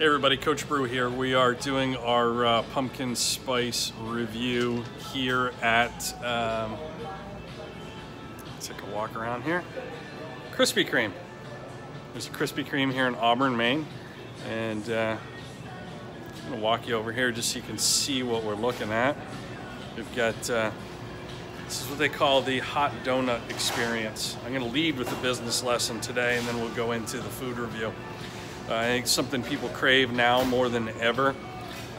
Hey everybody, Coach Bru here. We are doing our uh, pumpkin spice review here at, um, let's take a walk around here. Krispy Kreme. There's a Krispy Kreme here in Auburn, Maine. And uh, I'm gonna walk you over here just so you can see what we're looking at. We've got, uh, this is what they call the hot donut experience. I'm gonna lead with the business lesson today and then we'll go into the food review. I think something people crave now more than ever.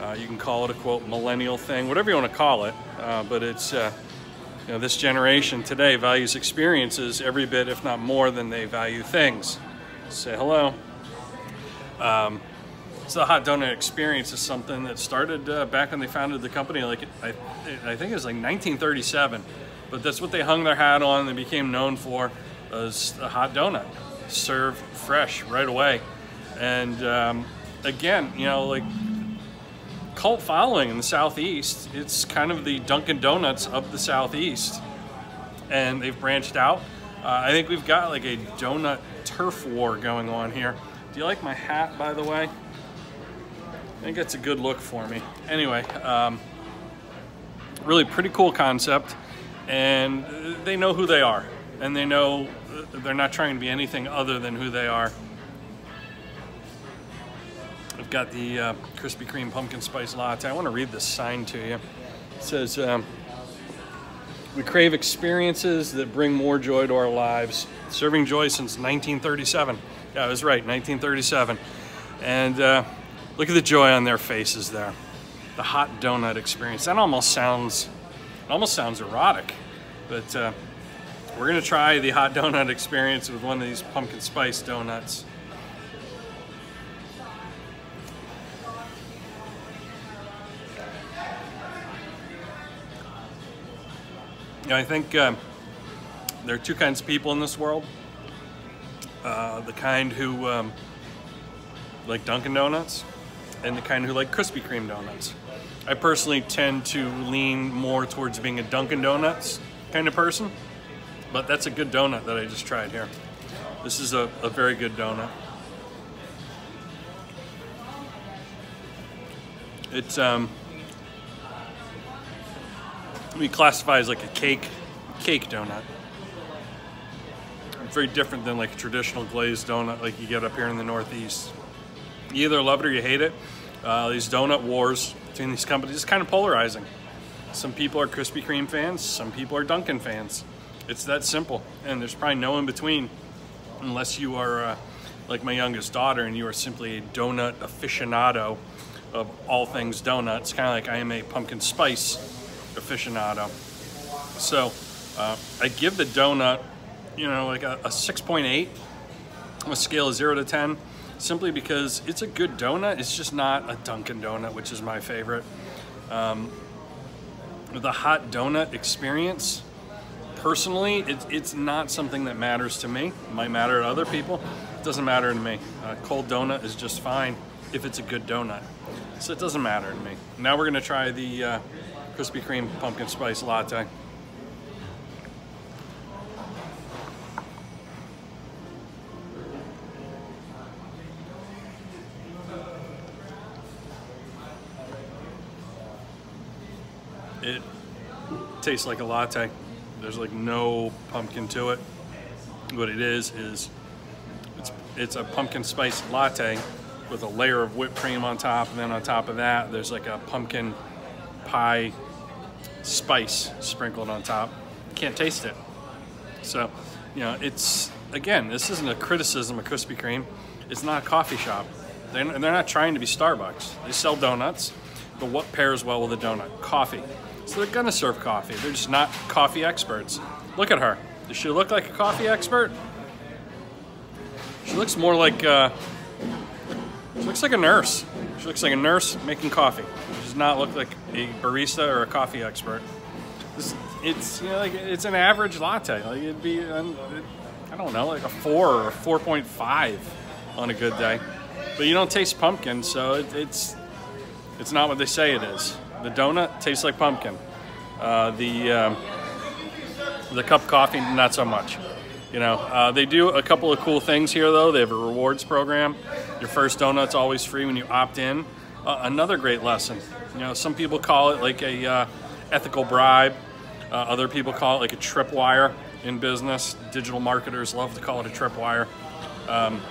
Uh, you can call it a quote millennial thing, whatever you want to call it, uh, but it's uh, you know this generation today values experiences every bit, if not more, than they value things. Say hello. Um, so the hot donut experience is something that started uh, back when they founded the company. Like I, I think it was like 1937, but that's what they hung their hat on. and became known for was a hot donut, served fresh right away. And um, again, you know, like cult following in the Southeast, it's kind of the Dunkin' Donuts of the Southeast. And they've branched out. Uh, I think we've got like a donut turf war going on here. Do you like my hat, by the way? I think it's a good look for me. Anyway, um, really pretty cool concept. And they know who they are. And they know they're not trying to be anything other than who they are. I've got the uh, Krispy Kreme Pumpkin Spice Latte. I want to read this sign to you. It says, um, we crave experiences that bring more joy to our lives. Serving joy since 1937. Yeah, I was right, 1937. And uh, look at the joy on their faces there. The hot donut experience. That almost sounds, almost sounds erotic. But uh, we're gonna try the hot donut experience with one of these pumpkin spice donuts. Yeah, I think uh, there are two kinds of people in this world. Uh, the kind who um, like Dunkin' Donuts and the kind who like Krispy Kreme donuts. I personally tend to lean more towards being a Dunkin' Donuts kind of person, but that's a good donut that I just tried here. This is a, a very good donut. It's um, we classify as like a cake cake donut. It's very different than like a traditional glazed donut like you get up here in the Northeast. You either love it or you hate it. Uh, these donut wars between these companies is kind of polarizing. Some people are Krispy Kreme fans, some people are Dunkin' fans. It's that simple, and there's probably no in between unless you are uh, like my youngest daughter and you are simply a donut aficionado of all things donuts, kind of like I am a pumpkin spice aficionado. So uh, I give the donut, you know, like a, a 6.8 on a scale of 0 to 10, simply because it's a good donut. It's just not a Dunkin' Donut, which is my favorite. Um, the hot donut experience, personally, it, it's not something that matters to me. It might matter to other people. It doesn't matter to me. Cold donut is just fine if it's a good donut. So it doesn't matter to me. Now we're gonna try the uh, Krispy Kreme Pumpkin Spice Latte. It tastes like a latte. There's like no pumpkin to it. What it is is it's it's a pumpkin spice latte with a layer of whipped cream on top, and then on top of that, there's like a pumpkin pie spice sprinkled on top. Can't taste it. So, you know, it's again, this isn't a criticism of Krispy Kreme. It's not a coffee shop. They're, they're not trying to be Starbucks. They sell donuts, but what pairs well with a donut? Coffee. So they're gonna serve coffee. They're just not coffee experts. Look at her. Does she look like a coffee expert? She looks more like, uh, she looks like a nurse. She looks like a nurse making coffee. Does not look like a barista or a coffee expert. This, it's, you know, like, it's an average latte. Like it'd be, I don't know, like a four or a 4.5 on a good day. But you don't taste pumpkin, so it, it's, it's not what they say it is. The donut tastes like pumpkin. Uh, the um, the cup of coffee, not so much. You know, uh, they do a couple of cool things here though. They have a rewards program. Your first donut's always free when you opt in. Uh, another great lesson. You know, some people call it like a uh, ethical bribe. Uh, other people call it like a tripwire in business. Digital marketers love to call it a tripwire. Um,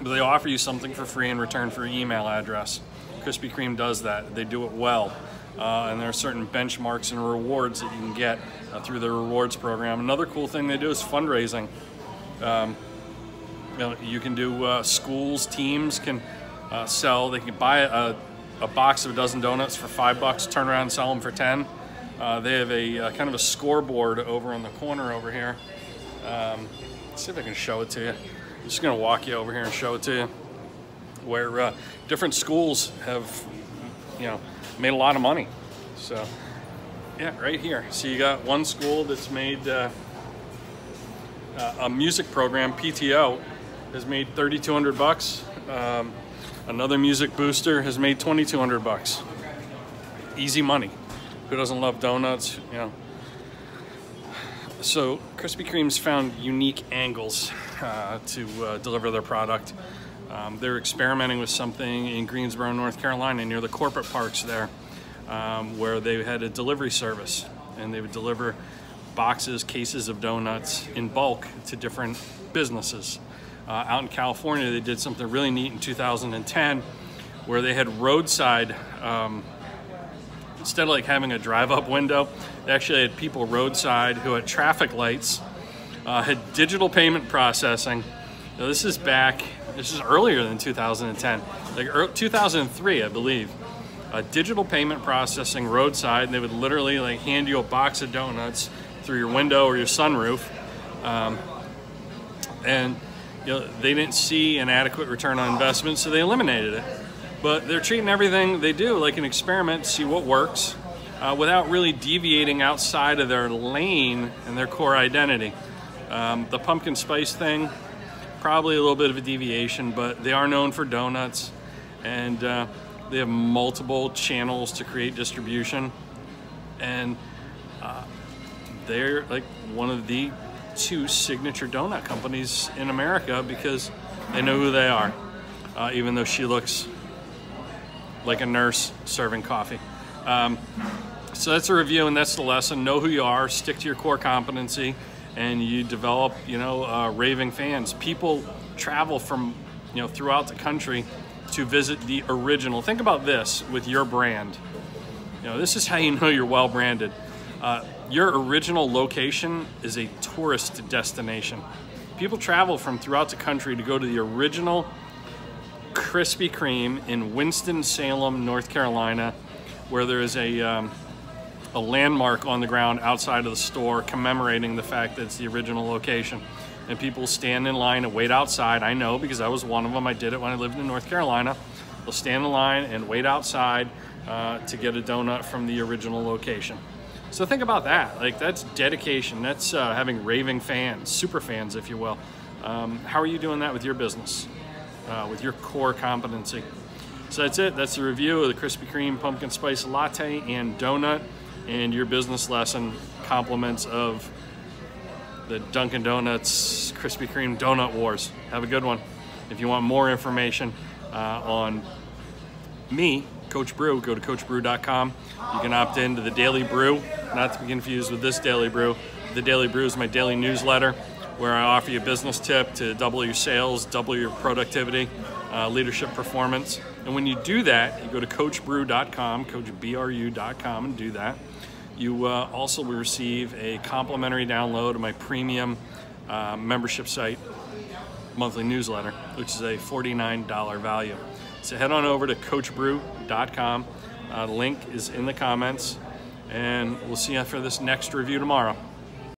but they offer you something for free in return for your email address. Krispy Kreme does that. They do it well. Uh, and there are certain benchmarks and rewards that you can get uh, through the rewards program. Another cool thing they do is fundraising. Um, you, know, you can do uh, schools, teams can uh, sell. They can buy a, a, box of a dozen donuts for five bucks, turn around and sell them for ten. Uh, they have a uh, kind of a scoreboard over in the corner over here. Um, see if I can show it to you. I'm just gonna walk you over here and show it to you. Where different schools have, you know, made a lot of money. So, yeah, right here. So you got one school that's made uh, uh, a music program, PTO, has made 3,200 bucks. Um, another music booster has made 2,200 bucks. Easy money. Who doesn't love donuts? You know. So Krispy Kreme's found unique angles uh, to uh, deliver their product. Um, they're experimenting with something in Greensboro, North Carolina, near the corporate parks there, um, where they had a delivery service and they would deliver boxes, cases of donuts in bulk to different businesses. Uh, out in California, they did something really neat in 2010 where they had roadside, um, instead of like having a drive up window, they actually had people roadside who had traffic lights, uh, had digital payment processing. Now, this is back this is earlier than 2010, like 2003, I believe. A digital payment processing roadside, and they would literally like hand you a box of donuts through your window or your sunroof. Um, and you know, they didn't see an adequate return on investment, so they eliminated it. But they're treating everything they do like an experiment to see what works uh, without really deviating outside of their lane and their core identity. Um, the pumpkin spice thing, probably a little bit of a deviation, but they are known for donuts and uh, they have multiple channels to create distribution. And uh, they're like one of the two signature donut companies in America because they know who they are, uh, even though she looks like a nurse serving coffee. Um, so that's a review and that's the lesson. Know who you are, stick to your core competency, and you develop, you know, uh, raving fans. People travel from, you know, throughout the country to visit the original. Think about this with your brand. You know, this is how you know you're well branded. Uh, your original location is a tourist destination. People travel from throughout the country to go to the original Krispy Kreme in Winston-Salem, North Carolina, where there is a um, a landmark on the ground outside of the store commemorating the fact that it's the original location. And people stand in line and wait outside. I know because I was one of them. I did it when I lived in North Carolina. They'll stand in line and wait outside uh, to get a donut from the original location. So think about that. Like that's dedication. That's uh, having raving fans, super fans, if you will. Um, how are you doing that with your business, uh, with your core competency? So that's it. That's the review of the Krispy Kreme Pumpkin Spice Latte and Donut and your business lesson compliments of the Dunkin' Donuts Krispy Kreme Donut Wars. Have a good one. If you want more information uh, on me, Coach Bru, go to coachbru.com. You can opt into the Daily Brew, not to be confused with this Daily Brew. The Daily Brew is my daily newsletter where I offer you a business tip to double your sales, double your productivity, uh, leadership performance. And when you do that, you go to coachbrew.com, coachbru.com, and do that. You uh, also will receive a complimentary download of my premium uh, membership site monthly newsletter, which is a $49 value. So head on over to coachbru.com. Uh, link is in the comments, and we'll see you for this next review tomorrow.